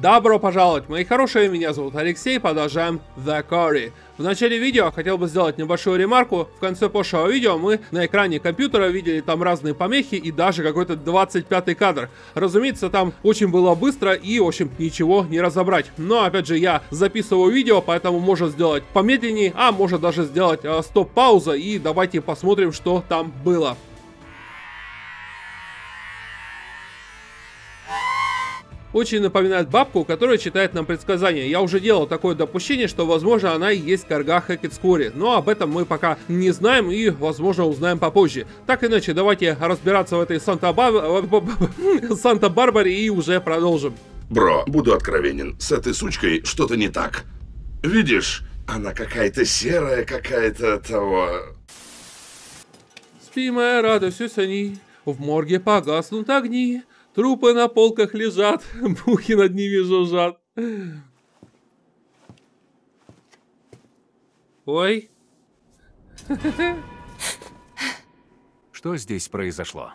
Добро пожаловать, мои хорошие, меня зовут Алексей, продолжаем The Curry. В начале видео хотел бы сделать небольшую ремарку. В конце прошлого видео мы на экране компьютера видели там разные помехи и даже какой-то 25-й кадр. Разумеется, там очень было быстро и, в общем, ничего не разобрать. Но, опять же, я записываю видео, поэтому можно сделать помедленнее, а может даже сделать э, стоп-пауза и давайте посмотрим, что там было. Очень напоминает бабку, которая читает нам предсказания. Я уже делал такое допущение, что, возможно, она и есть Карга Хекетскори. Но об этом мы пока не знаем и, возможно, узнаем попозже. Так иначе, давайте разбираться в этой Санта-Барбаре и уже продолжим. Бро, буду откровенен, с этой сучкой что-то не так. Видишь, она какая-то серая, какая-то того... Спи, моя радость, они, в морге погаснут огни, Трупы на полках лежат, мухи над ними жужжат. Ой. Что здесь произошло?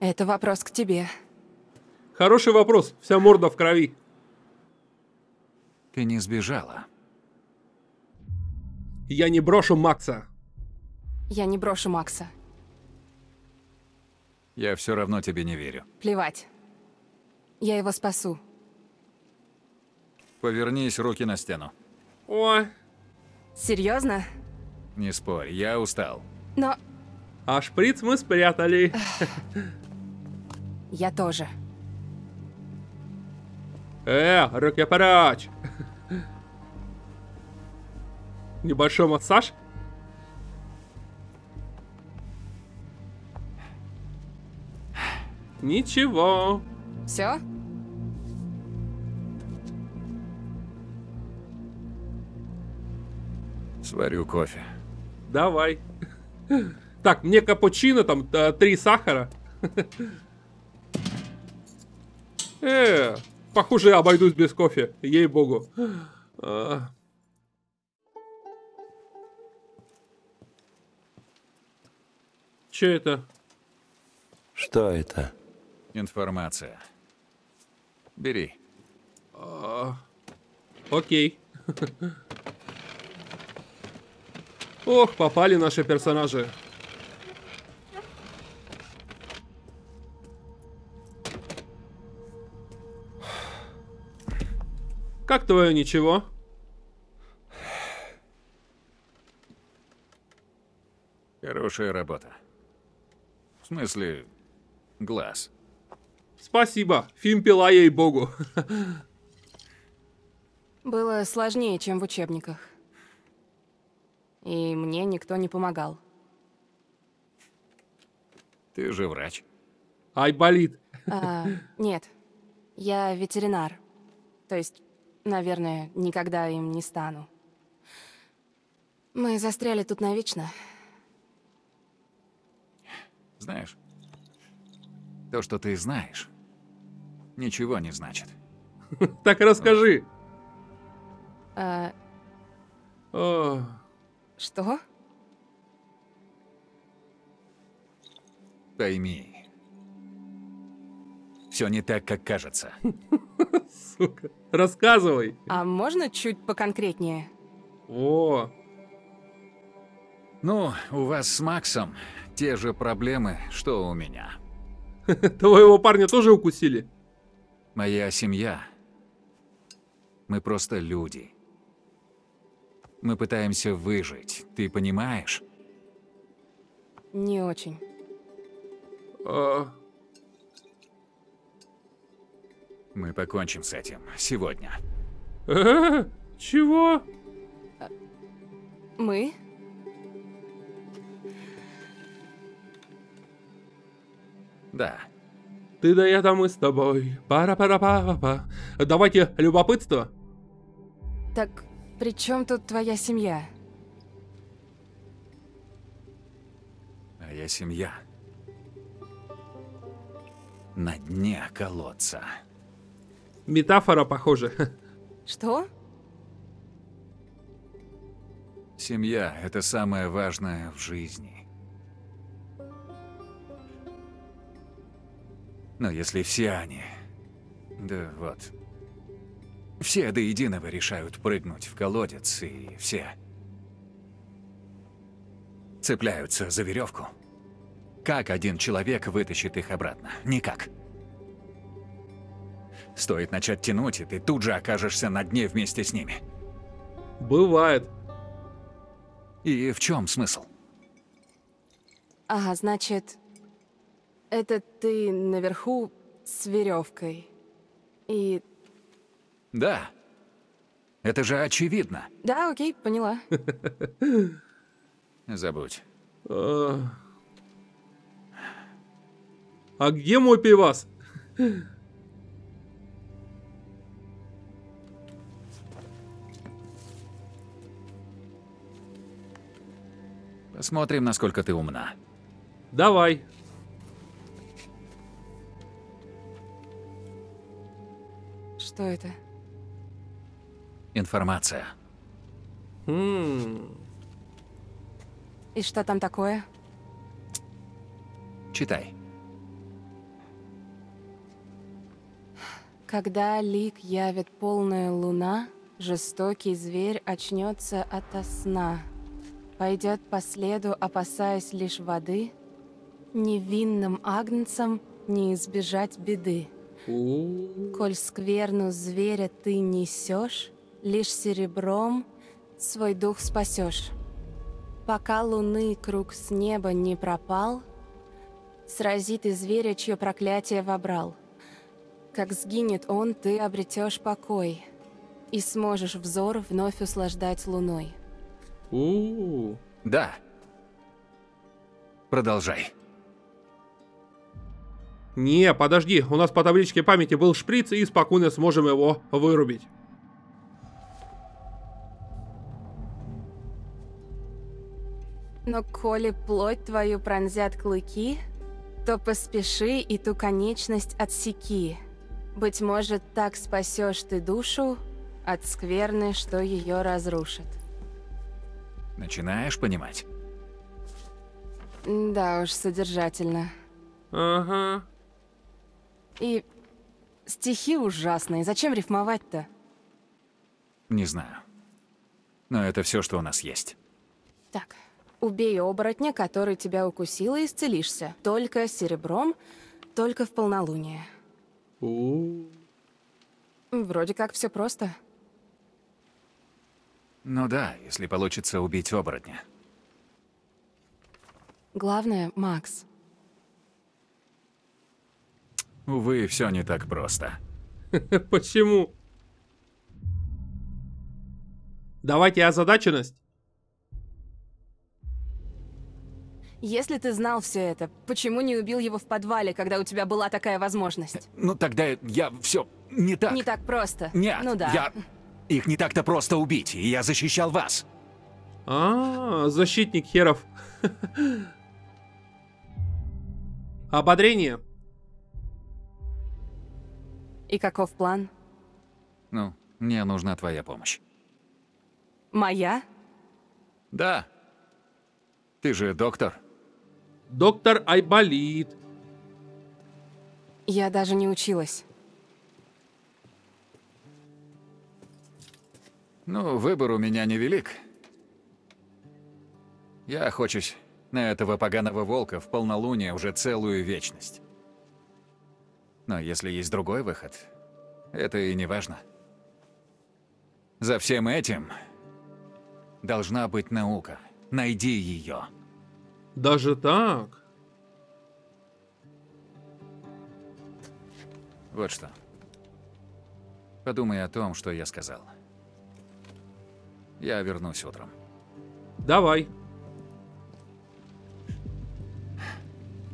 Это вопрос к тебе. Хороший вопрос. Вся морда в крови. Ты не сбежала. Я не брошу Макса. Я не брошу Макса. Я все равно тебе не верю. Плевать. Я его спасу. Повернись, руки на стену. О. Серьезно? Не спорь, я устал. Но... А шприц мы спрятали. Я тоже. Э, руки прочь. Небольшой массаж? Ничего. Все? Сварю кофе. Давай. Так, мне капучино, там три сахара. Э, похоже, я обойдусь без кофе, ей-богу. А. Че это? Что это? Информация. Бери. А, окей. Ох, попали наши персонажи. Как твое ничего? Хорошая работа. В смысле, глаз. Спасибо. Фильм пила ей-богу. Было сложнее, чем в учебниках. И мне никто не помогал. Ты же врач. Ай, болит. А, нет, я ветеринар. То есть, наверное, никогда им не стану. Мы застряли тут навечно. Знаешь, то, что ты знаешь, ничего не значит. Так расскажи. А... Что? Пойми. Все не так, как кажется. Сука. Рассказывай. А можно чуть поконкретнее? О. Ну, у вас с Максом те же проблемы, что у меня. Твоего парня тоже укусили? Моя семья. Мы просто люди. Мы пытаемся выжить, ты понимаешь? Не очень. А... Мы покончим с этим сегодня. Э, чего? Мы? Да. Ты да я там мы с тобой. Пара-пара-па-па. Давайте любопытство. Так при чем тут твоя семья? Моя семья. На дне колодца. Метафора, похоже. Что? Семья — это самое важное в жизни. Но если все они Да вот. Все до единого решают прыгнуть в колодец, и все цепляются за веревку. Как один человек вытащит их обратно? Никак. Стоит начать тянуть, и ты тут же окажешься на дне вместе с ними. Бывает. И в чем смысл? Ага, значит, это ты наверху с веревкой. И Да. Это же очевидно. да, окей, поняла. Забудь. А А где мой пивас? Посмотрим, насколько ты умна. Давай. Что это? Информация. Хм. И что там такое? Читай. Когда лик явит полная луна, жестокий зверь очнется ото сна. Пойдет по следу, опасаясь лишь воды, невинным агнцам не избежать беды. У. Коль скверну зверя ты несешь, лишь серебром свой дух спасешь. Пока луны круг с неба не пропал, срази ты зверя, чье проклятие вобрал. Как сгинет он, ты обретешь покой и сможешь взор вновь услаждать луной. У. Да. Продолжай. Не, подожди, у нас по табличке памяти был шприц, и спокойно сможем его вырубить. Но коли плоть твою пронзят клыки, то поспеши и ту конечность отсеки. Быть может, так спасешь ты душу от скверны, что ее разрушит. Начинаешь понимать? Да уж, содержательно. Ага. И стихи ужасные. Зачем рифмовать-то? Не знаю. Но это все, что у нас есть. Так, убей оборотня, который тебя укусил, и исцелишься. Только серебром, только в полнолуние. У. Вроде как все просто. Ну да, если получится убить оборотня. Главное, Макс, Увы, все не так просто. Почему? Давайте озадаченность. если ты знал все это, почему не убил его в подвале, когда у тебя была такая возможность? Ну тогда я все не так. Не так просто. Нет, Ну да. я... Их не так-то просто убить, и я защищал вас. А, защитник херов. Ободрение. И каков план? Ну, мне нужна твоя помощь. Моя? Да. Ты же доктор. Доктор Айболит. Я даже не училась. Ну, выбор у меня невелик. Я охочусь на этого поганого волка в полнолуние уже целую вечность. Но если есть другой выход, это и не важно. За всем этим должна быть наука. Найди ее. Даже так? Вот что. Подумай о том, что я сказал. Я вернусь утром. Давай.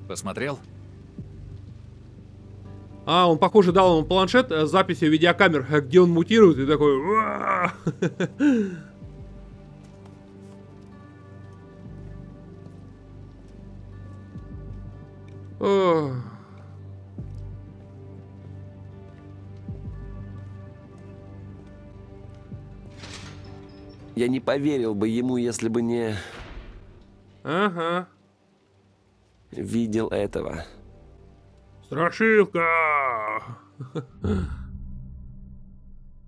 Посмотрел? А, он, похоже, дал ему планшет э, с записью видеокамер, э, где он мутирует и такой... Я не поверил бы ему, если бы не Ага. видел этого. Страшилка.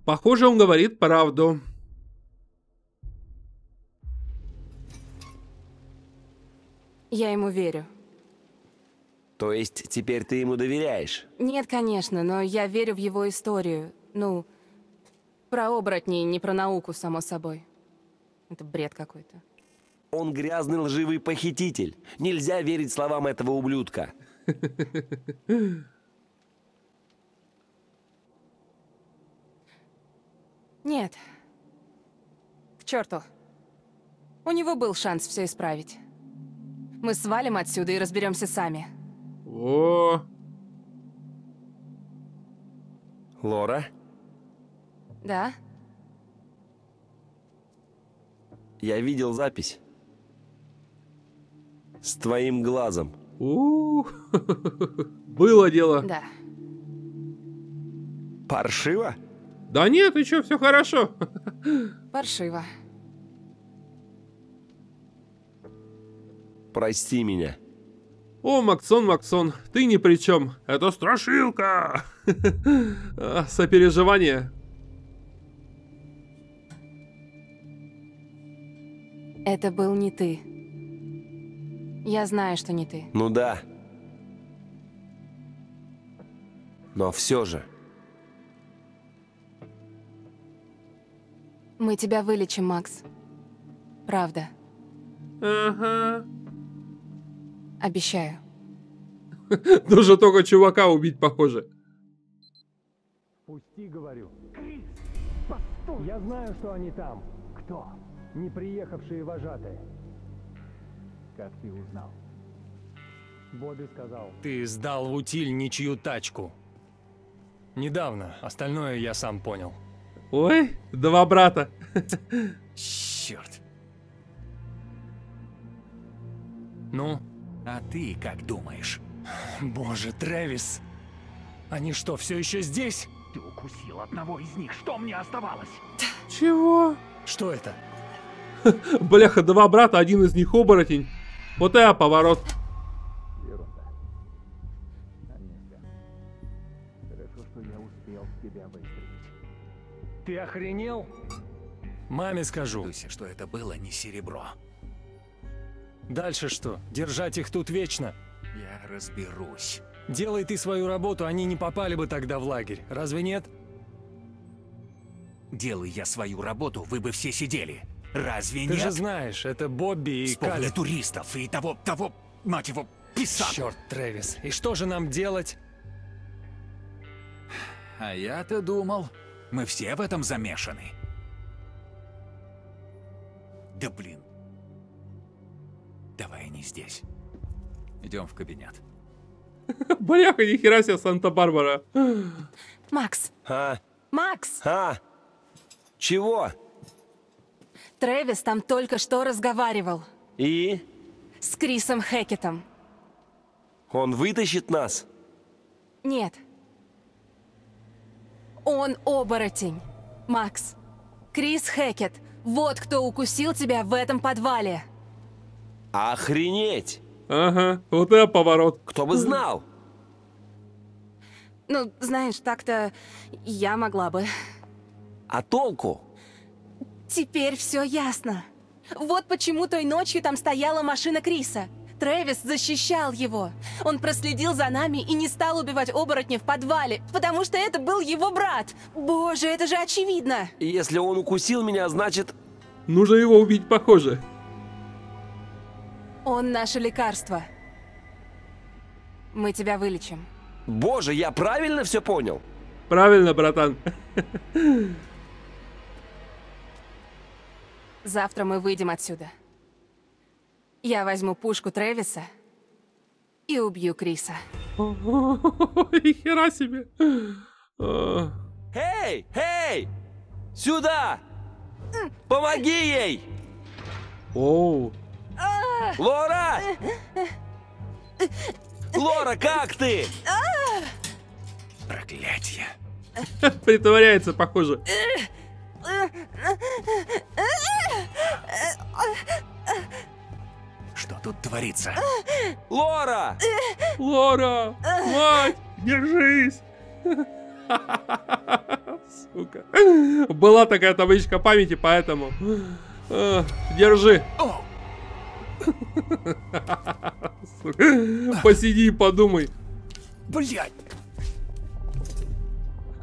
Похоже, он говорит правду. Я ему верю. То есть теперь ты ему доверяешь? Нет, конечно, но я верю в его историю. Ну, про оборотней, не про науку, само собой. Это бред какой-то. Он грязный лживый похититель. Нельзя верить словам этого ублюдка. Нет. К черту. У него был шанс все исправить. Мы свалим отсюда и разберемся сами. О, Лора, Да? я видел запись. С твоим глазом. У, было дело. Да. Паршиво? Да нет, ты чё, все хорошо. Паршиво. Прости меня. О, Максон, Максон, ты ни при чем. Это страшилка. А, Сопереживание. Это был не ты. Я знаю, что не ты. Ну да. Но все же. Мы тебя вылечим, Макс. Правда. Ага. Обещаю. Нужно только чувака убить, похоже. Пусти, говорю. Я знаю, что они там. Кто? Не приехавшие вожатые. Как ты узнал? Бобби сказал. Ты сдал в утиль ничью тачку. Недавно. Остальное я сам понял. Ой, два брата. Черт. Ну? А ты как думаешь? Боже, Трэвис. Они что, все еще здесь? Ты укусил одного из них. Что мне оставалось? Чего? Что это? Бляха, два брата, один из них оборотень. Вот это поворот. Ерунда. Хорошо, что я успел тебя выстрелить. Ты охренел? Маме скажу. Дуся, что это было не серебро. Дальше что? Держать их тут вечно? Я разберусь. Делай ты свою работу, они не попали бы тогда в лагерь. Разве нет? Делай я свою работу, вы бы все сидели. Разве Ты нет? же знаешь, это Бобби и Вспомни Калеб. туристов и того, того, мать его, писаку. Черт, Трэвис. И что же нам делать? А я-то думал, мы все в этом замешаны. Да блин. Давай не здесь. Идем в кабинет. Бляха, нихера себе Санта-Барбара. Макс! А? Макс! А? Чего? Трэвис там только что разговаривал. И? С Крисом Хэкетом. Он вытащит нас? Нет. Он оборотень. Макс. Крис Хэкет. Вот кто укусил тебя в этом подвале. Охренеть! Ага, вот это поворот. Кто бы знал? Ну, знаешь, так-то я могла бы. А толку? Теперь все ясно. Вот почему той ночью там стояла машина Криса. Трэвис защищал его. Он проследил за нами и не стал убивать оборотня в подвале, потому что это был его брат. Боже, это же очевидно. Если он укусил меня, значит... Нужно его убить, похоже. Он наше лекарство. Мы тебя вылечим. Боже, я правильно все понял? Правильно, братан. Завтра мы выйдем отсюда. Я возьму пушку Трэвиса и убью Криса. Нихера себе. А, Эй, эй! Сюда! Помоги ей! Оу. Лора! Лора, как ты? Проклятие. Притворяется, похоже. Что тут творится? Лора! Лора! Мать! Держись! Сука. Была такая табличка памяти, поэтому... А, Держи. Сука. Посиди и подумай. Блять!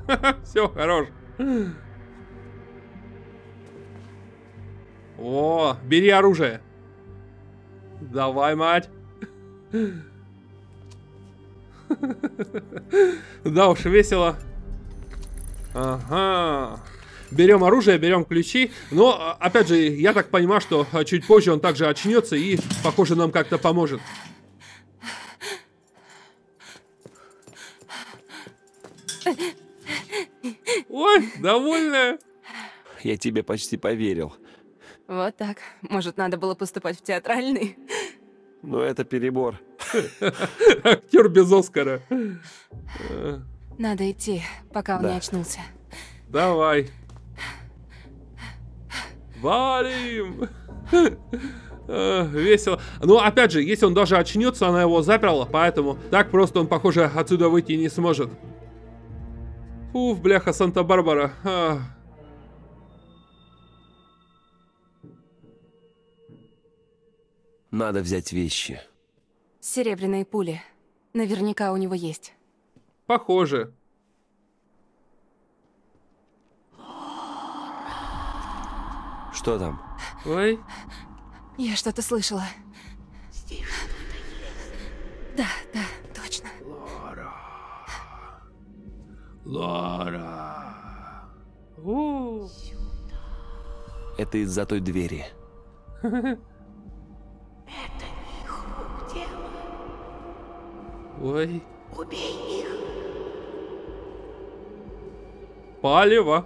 Все, хорош. О, бери оружие. Давай, мать. Да уж, весело. Ага. Берем оружие, берем ключи. Но, опять же, я так понимаю, что чуть позже он также очнется и, похоже, нам как-то поможет. Ой, довольная. Я тебе почти поверил. Вот так. Может, надо было поступать в театральный? Но это перебор. Актер без Оскара. Надо идти, пока он Да. не очнулся. Давай. Валим! А, Весело. Но опять же, если он даже очнется, она его заперла, поэтому так просто он, похоже, отсюда выйти не сможет. Уф, бляха, Санта-Барбара. Надо взять вещи. Серебряные пули. Наверняка у него есть. Похоже. Что там? Ой. Я что-то слышала. Да, да, точно. Лора. У. Это из-за той двери. Ой. Палево.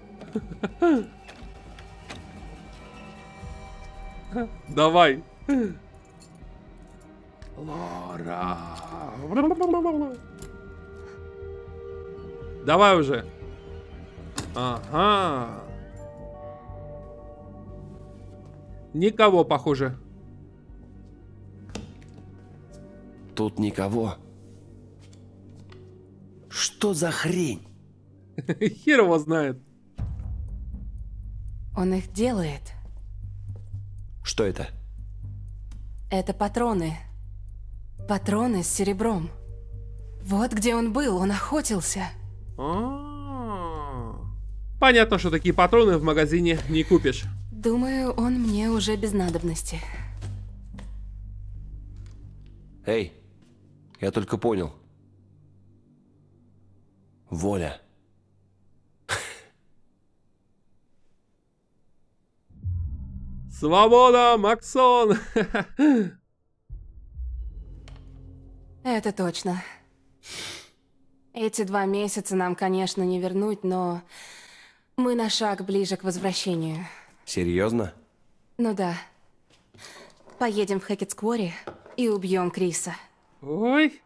Давай. Лора. Давай уже. Ага. Никого, похоже. Тут никого. Что за хрень? Хер его знает. Он их делает. Что это? Это патроны. Патроны с серебром. Вот где он был, он охотился. А. Понятно, что такие патроны в магазине не купишь. Думаю, он мне уже без надобности. Эй, я только понял. Воля. Свобода, Максон! Это точно. Эти два месяца нам, конечно, не вернуть, но мы на шаг ближе к возвращению. Серьезно? Ну да. Поедем в Хэкетсквори и убьем Криса. Ой.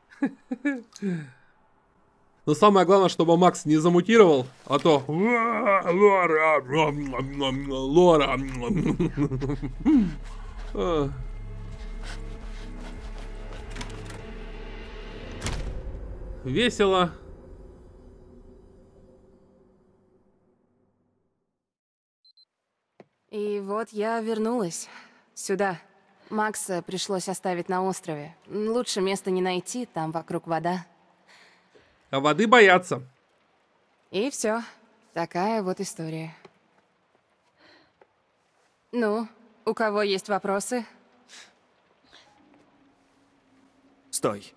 Но самое главное, чтобы Макс не замутировал, а то... Лора! Лора! Весело. И вот я вернулась. Сюда. Макса пришлось оставить на острове. Лучше места не найти, там вокруг вода. А воды боятся. И все. Такая вот история. Ну, у кого есть вопросы? Стой.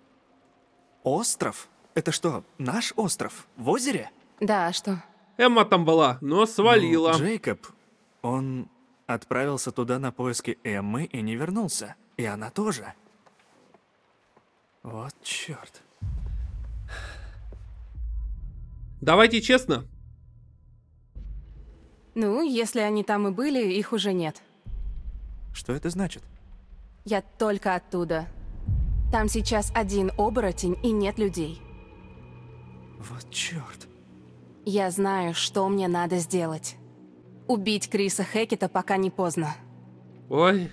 Остров? Это что, наш остров? В озере? Да, а что? Эмма там была, но свалила. Ну, Джейкоб, он отправился туда на поиски Эммы и не вернулся. И она тоже. Вот черт. Давайте честно. Ну, если они там и были, их уже нет. Что это значит? Я только оттуда. Там сейчас один оборотень и нет людей. Вот черт. Я знаю, что мне надо сделать. Убить Криса Хекета, пока не поздно. Ой.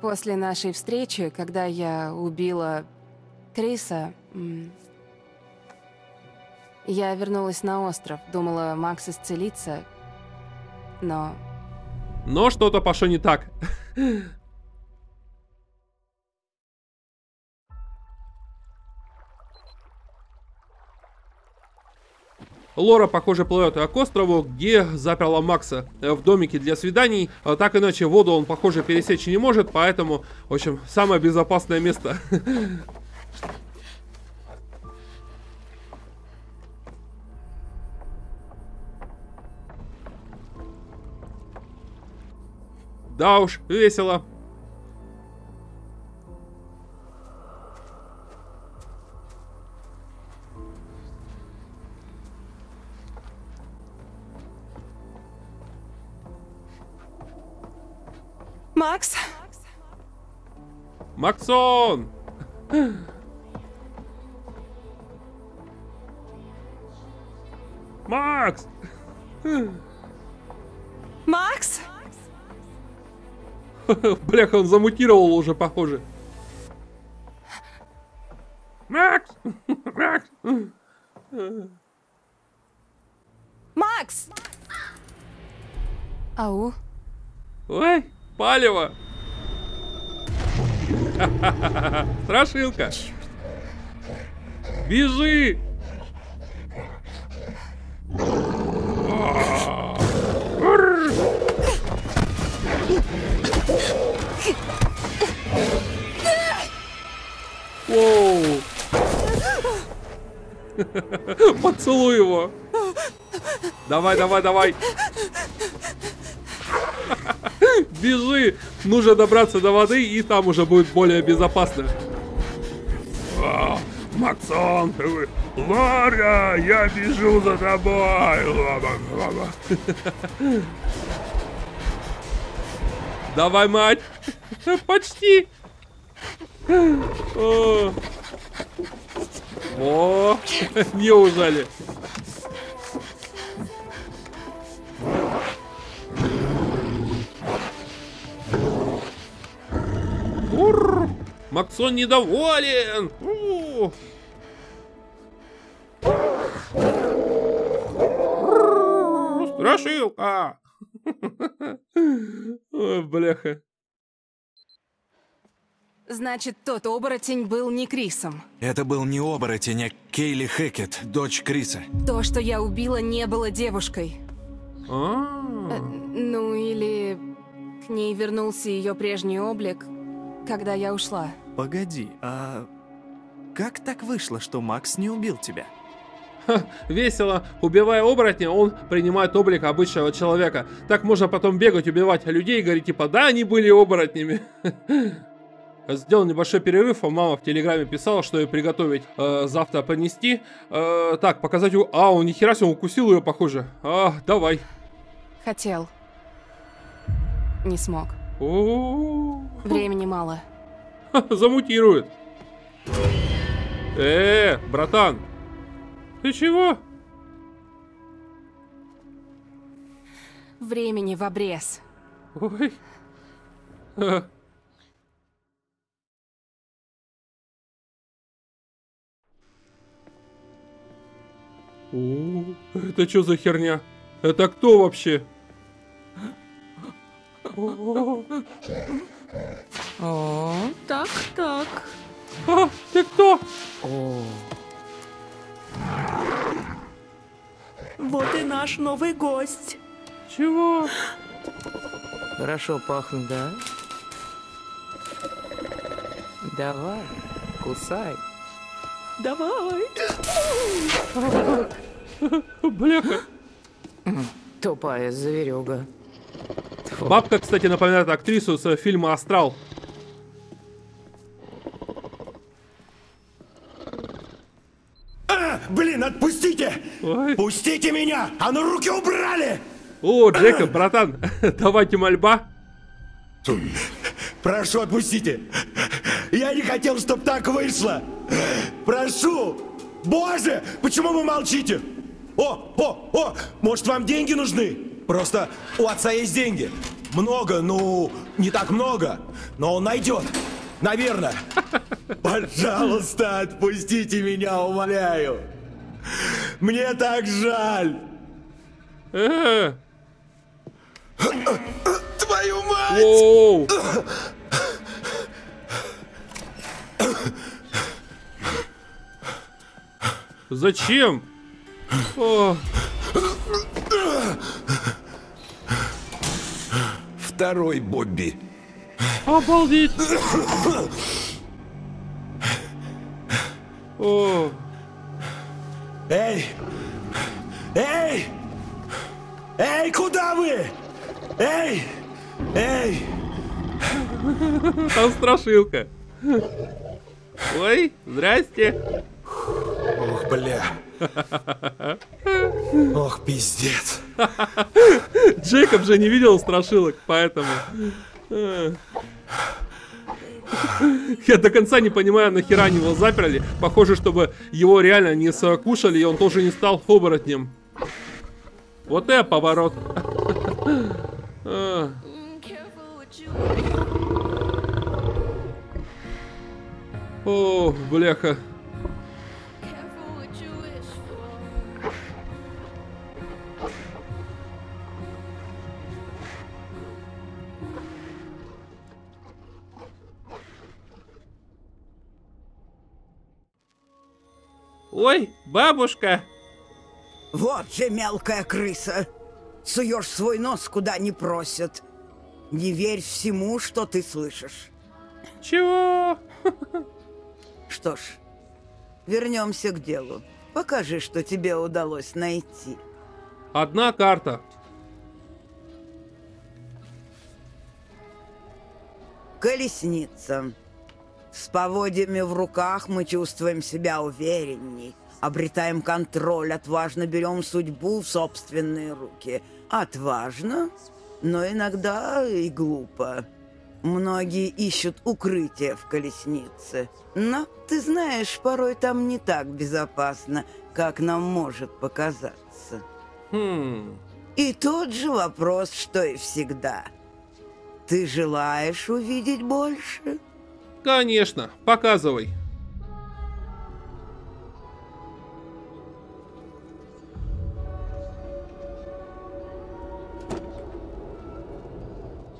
После нашей встречи, когда я убила Криса, Я вернулась на остров, думала, Макс исцелится, но Но что-то пошло не так. Лора, похоже, плывет к острову, где заперла Макса э, в домике для свиданий. А Так иначе воду он, похоже, пересечь не может, поэтому, в общем, самое безопасное место. Да уж, весело. Макс, Максон! Бляха, он замутировал уже, похоже. Макс! Макс! Макс. Ау, Ой, палево! Страшилка! Бежи! Поцелуй его! Давай, давай, давай! Бежи! Нужно добраться до воды, и там уже будет более безопасно. А, Максон! Лора! Я бежу за тобой! Давай, мать! Почти! О, О, неужели? Ур! Максон недоволен! У! Страшилка! Ой, бляха. Значит, тот оборотень был не Крисом. Это был не оборотень, а Кейли Хэкет, дочь Криса. То, что я убила, не было девушкой. А, Ну или к ней вернулся ее прежний облик, когда я ушла. Погоди, а как так вышло, что Макс не убил тебя? Весело. Убивая оборотня, он принимает облик обычного человека. Так можно потом бегать, убивать людей и говорить типа, да, они были оборотнями. Сделал небольшой перерыв, а мама в телеграме писала, что ей приготовить э, завтра понести. Э, так, показать... у- А, он нихера себе, он укусил ее, похоже. А, давай. Хотел. Не смог. О, Времени мало. замутирует. Э, братан. Ты чего? Времени в обрез. Ой. О, это что за херня? Это кто вообще? О, О, так, так. а, ты кто? Вот и наш новый гость. Чего? Хорошо пахнет, да? Давай, кусай. Давай. Бляха. Тупая зверюга. Бабка, кстати, напоминает актрису с фильма «Астрал». Блин, отпустите! Ой. Пустите меня! А ну руки убрали! О, Джекоб, братан, давайте мольба. Прошу, отпустите! Я не хотел, чтобы так вышло! Прошу! Боже, почему вы молчите? О, о, о, может вам деньги нужны? Просто у отца есть деньги. Много, ну, не так много, но он найдет. Наверное. Пожалуйста, отпустите меня, умоляю. Мне так жаль! Твою мать! Зачем? О, Второй Бобби. обалдеть! О, Эй! Эй! Эй, куда вы? Эй! Эй! там страшилка. Ой, здрасте. Ох, бля. Ох, пиздец. Джейкоб же не видел страшилок, поэтому... Я до конца не понимаю, нахера они его заперли. Похоже, чтобы его реально не сокушали, и он тоже не стал оборотнем. Вот это поворот. А. О, бляха. Ой, бабушка. Вот же мелкая крыса. Суешь свой нос куда не просят. Не верь всему, что ты слышишь. Чего? Что ж, вернемся к делу. Покажи, что тебе удалось найти. Одна карта. Колесница. С поводьями в руках мы чувствуем себя уверенней, обретаем контроль, отважно берем судьбу в собственные руки. Отважно, но иногда и глупо. Многие ищут укрытие в колеснице. Но, ты знаешь, порой там не так безопасно, как нам может показаться. Хм. И тот же вопрос, что и всегда. Ты желаешь увидеть больше? Конечно, показывай.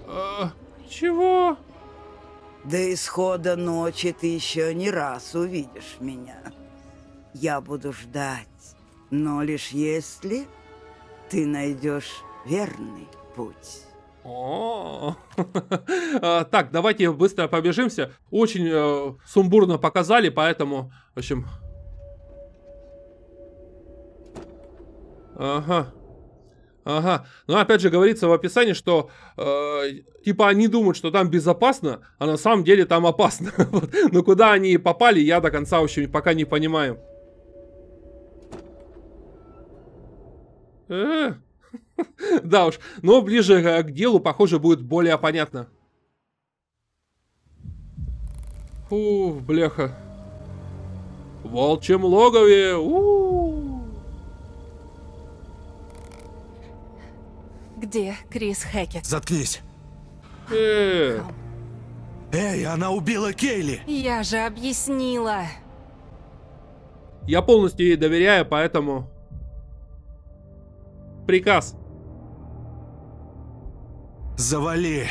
А, чего? До исхода ночи ты еще не раз увидишь меня. Я буду ждать, но лишь если ты найдешь верный путь. А, Так, давайте быстро побежимся. Очень э, сумбурно показали, поэтому, в общем... Ага. Ага. Но опять же говорится в описании, что э, типа они думают, что там безопасно, а на самом деле там опасно. Но куда они попали, я до конца, общем, пока не понимаю. Э, Да уж, но ближе э, к делу, похоже, будет более понятно. Фу, бляха. В волчьем логове. у Где Крис Хэкет? Заткнись. Э, Эй, она убила Кейли. Я же объяснила. Я полностью ей доверяю, поэтому... Приказ. Завали.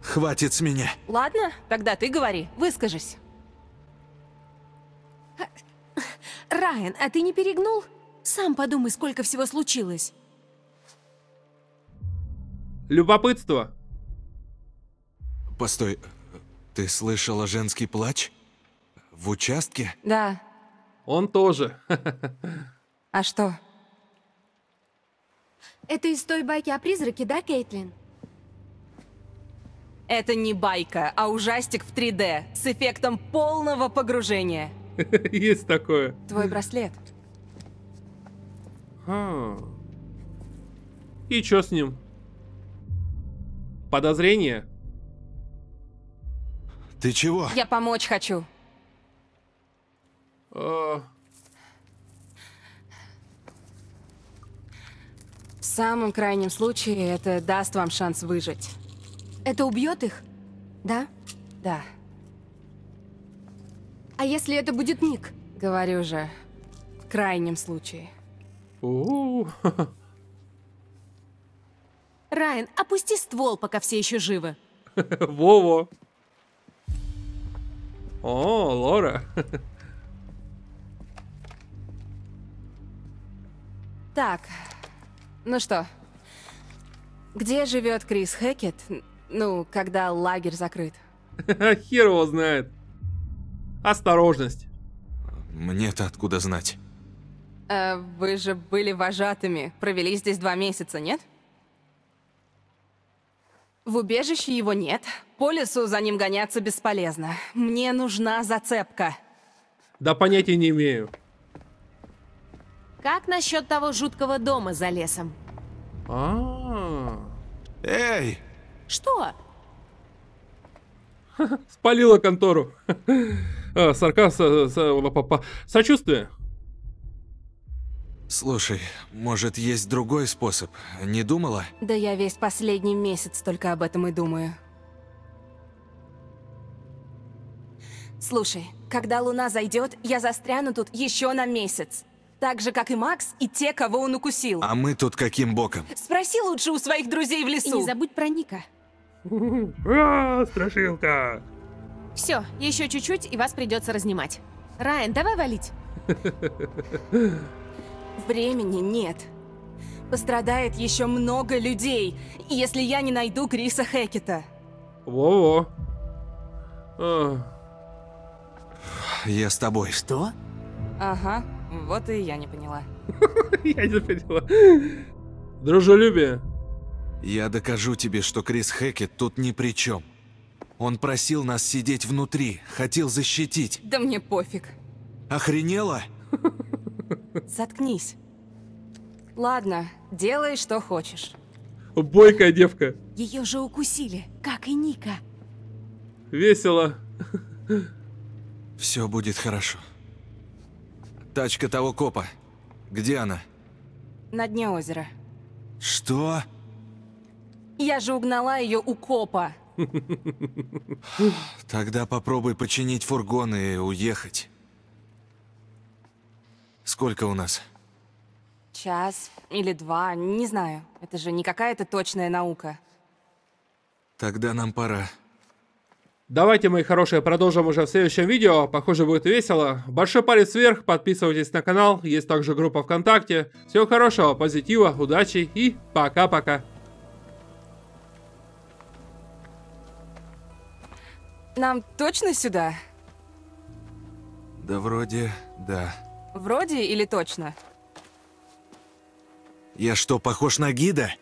Хватит с меня. Ладно, тогда ты говори, выскажись. Райан, а ты не перегнул? Сам подумай, сколько всего случилось. Любопытство. Постой, ты слышала женский плач? В участке? Да. Он тоже. А что? Это из той байки о призраке, да, Кейтлин? Это не байка, а ужастик в 3D с эффектом полного погружения. Есть такое. Твой браслет. А. И чё с ним? Подозрение? Ты чего? Я помочь хочу. А, В самом крайнем случае это даст вам шанс выжить. Это убьет их? Да? Да, А если это будет Ник? говорю же. в крайнем случае. У-у-у. Райан, опусти ствол, пока все еще живы. Во-во. О, Лора. Так, ну что, где живет Крис Хэкет? Ну, когда лагерь закрыт. Хер его знает. Осторожность. Мне-то откуда знать? Э, вы же были вожатыми, провели здесь два месяца, нет? В убежище его нет. По лесу за ним гоняться бесполезно. Мне нужна зацепка. Да понятия не имею. Как насчет того жуткого дома за лесом? А, Эй! Что? спалила контору. А, Саркас, с- па- па- сочувствие. Слушай, может, есть другой способ? Не думала? Да я весь последний месяц только об этом и думаю. Слушай, когда луна зайдет, я застряну тут еще на месяц. Так же, как и Макс и те, кого он укусил. А мы тут каким боком? Спроси лучше у своих друзей в И лесу. не забудь про Ника. А, страшилка. Все, еще чуть-чуть, и вас придется разнимать. Райан, давай валить. Времени нет. Пострадает еще много людей, если я не найду Криса Хекета. Во-во. А, Я с тобой. Что? Ага, вот и я не поняла. Я не поняла. Дружелюбие. Я докажу тебе, что Крис Хэкет тут ни при чем. Он просил нас сидеть внутри, хотел защитить. Да мне пофиг. Охренела? Заткнись. Ладно, делай, что хочешь. Бойкая девка. Ее же укусили, как и Ника. Весело. Все будет хорошо. Тачка того копа. Где она? На дне озера. Что? Я же угнала ее у копа. Тогда попробуй починить фургон и уехать. Сколько у нас? Час или два, не знаю. Это же не какая-то точная наука. Тогда нам пора. Давайте, мои хорошие, продолжим уже в следующем видео. Похоже, будет весело. Большой палец вверх, подписывайтесь на канал. Есть также группа ВКонтакте. Всего хорошего, позитива, удачи и пока-пока. Нам точно сюда? Да вроде, да. Вроде или точно? Я что, похож на гида?